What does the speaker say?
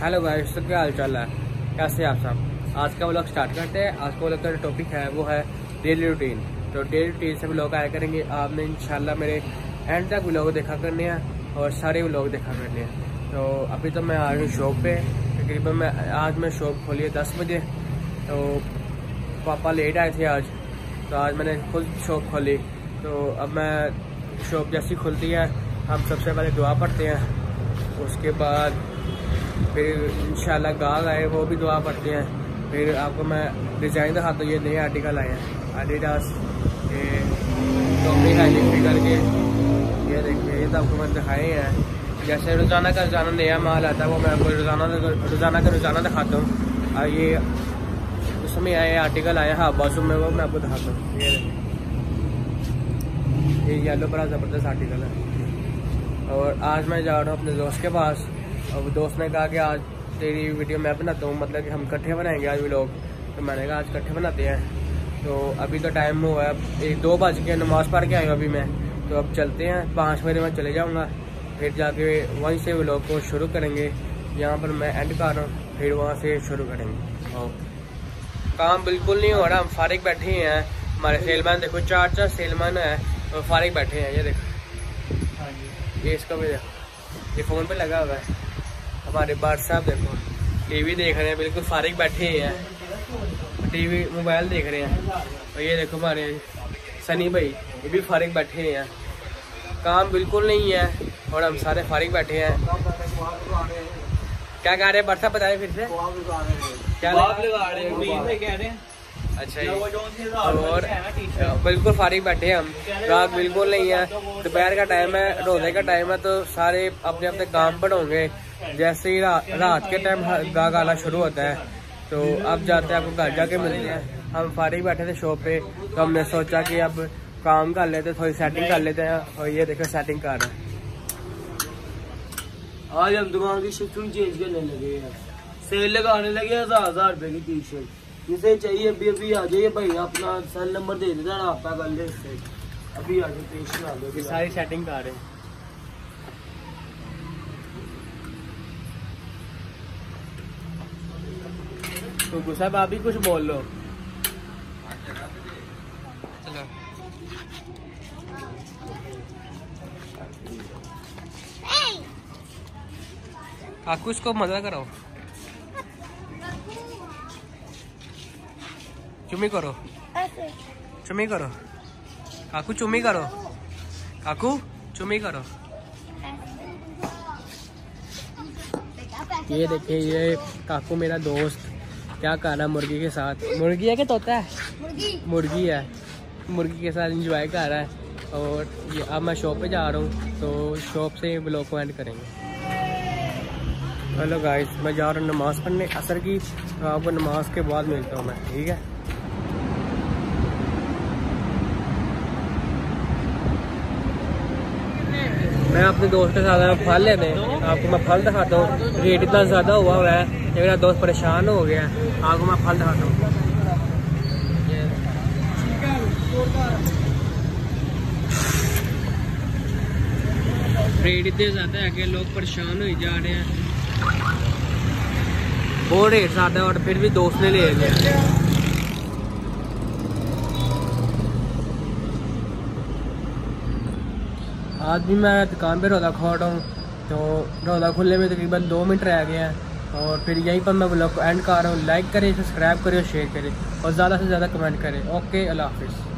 Hello भाई तो क्या हाल चाल है? कैसे आप सब? आज का व्लॉग स्टार्ट करते हैं। आज का व्लॉग का जो टॉपिक है, वो है डेली रूटीन तो डेली रूटीन से व्लॉग आया करेंगे। आपने इंशाल्लाह मेरे एंड तक व्लॉग देखा करने हैं और सारे व्लॉग देखा करने हैं। तो अभी तो मैं आ रही हूँ शॉप पर तकरीबन मैं, आज मैं शॉप खोली है दस बजे। तो पापा लेट आए थे आज। तो आज मैंने खुद शॉप खोली। तो अब मैं शॉप जैसी खुलती है। हम सबसे पहले दुआ पढ़ते हैं। उसके बाद फिर इंशाल्लाह गाग आए, वो भी दुआ पढ़ते हैं। फिर आपको मैं डिज़ाइन दिखाता हूँ, ये नए आर्टिकल आए हैं एडिडास ये टॉपी है लिखी करके। ये देखिए, ये तो आपको मैं दिखाए हैं। जैसे रोज़ाना का रोज़ाना नया माल आता है, वो मैं आपको रोज़ाना रोज़ाना का रोज़ाना दिखाता हूँ। और ये उसमें आए आर्टिकल आए हाँ बाजू में वो मैं आपको दिखाता हूँ। ये ये येलो बड़ा ज़बरदस्त आर्टिकल है। और आज मैं जा रहा हूँ अपने दोस्त के पास। और दोस्त ने कहा कि आज तेरी वीडियो मैं बनाता हूँ मतलब कि हम इकट्ठे बनाएँगे आज भी लोग तो मैंने कहा आज इकट्ठे बनाते हैं। तो अभी तो टाइम हुआ है एक दो बज के नमाज़ पढ़ के आए अभी मैं। तो अब चलते हैं पाँच बजे मैं चले जाऊँगा। फिर जाके वहीं से लोग को शुरू करेंगे। यहाँ पर मैं एंड कर रहा हूँ फिर वहाँ से शुरू करेंगे। काम बिल्कुल नहीं हो रहा हम फारिग बैठे हैं हमारे सेलमैन देखो चार चार सेलमैन है और फारिग बैठे हैं ये देखो। ये इसका भी देखो ये फ़ोन पे लगा हुआ है। हमारे बाट साहब देखो टीवी देख रहे हैं बिल्कुल फारिग बैठे हैं। टीवी मोबाइल देख रहे हैं। और ये देखो हमारे सनी भाई ये भी फारिग बैठे हैं। काम बिल्कुल नहीं है और हम सारे फारिग बैठे हैं। क्या कह रहे हैं बरसा बताए फिर से। क्या कह रहे हैं। अच्छा जी। और बिल्कुल फारिग बैठे हैं हम। रात बिल्कुल नहीं है। दोपहर का टाइम है रोज़े का टाइम है तो सारे अपने अपने काम पर होंगे। जैसे ही रात के टाइम गा गाना शुरू होता है तो अब जाते हैं, आपको घर जाके मिलते हैं। हम फारिग बैठे थे शॉप पे तो हमने सोचा कि अब काम कर लेते, थोड़ी सेटिंग कर लेते हैं, और ये देखो सेटिंग कर रहे हैं। आज हम दुकान की शिफ्टिंग चेंज करने लगे हैं। सेल लगाने लगे हज़ार हज़ार रुपए की टी शर्ट जिसे चाहिए, अभी अभी आ जाइए भाई, अपना सेल नंबर दे देना आप कर ले अभी आ जाए सारी सेटिंग कर रहे हैं। तो गुस्सा आप भी कुछ बोल लो। चलो। काकू इसको मज़ा करो चुमी करो। चुमी करो। काकू चुमी करो। काकू चुमी करो। ये देखिए ये काकू मेरा दोस्त। क्या खाना रहा है मुर्गी के साथ? मुर्गी है क्या तोता है? मुर्गी। मुर्गी है। मुर्गी के साथ इंजॉय कर रहा है। और ये अब मैं शॉप पे जा रहा हूँ तो शॉप से ब्लॉग को एंड करेंगे। हेलो गाइस मैं जा रहा हूँ नमाज़ पढ़ने असर की। तो आपको नमाज़ के बाद मिलता हूँ मैं ठीक है? मैं अपने दोस्त के साथ फल लेने आपको मैं फल दिखाता हूँ। रेट इतना ज़्यादा हुआ हुआ है मेरा दोस्त परेशान हो गया आपको मैं फल दिखाता हूँ। रेट इतने ज़्यादा है कि लोग परेशान हो जा रहे हैं। बहुत रेट ज़्यादा और फिर भी दोस्त ने ले लिया। आज भी मैं दुकान पे रोज़ा खोल रहा हूँ। तो रोज़ा खुलने में तकरीबन दो मिनट रह गए हैं। और फिर यहीं पर मैं ब्लॉग को एंड कर रहा हूँ। लाइक करें सब्सक्राइब करें और शेयर करें और ज़्यादा से ज़्यादा कमेंट करें। ओके अल्लाह हाफिज़।